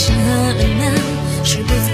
山河磊，是不？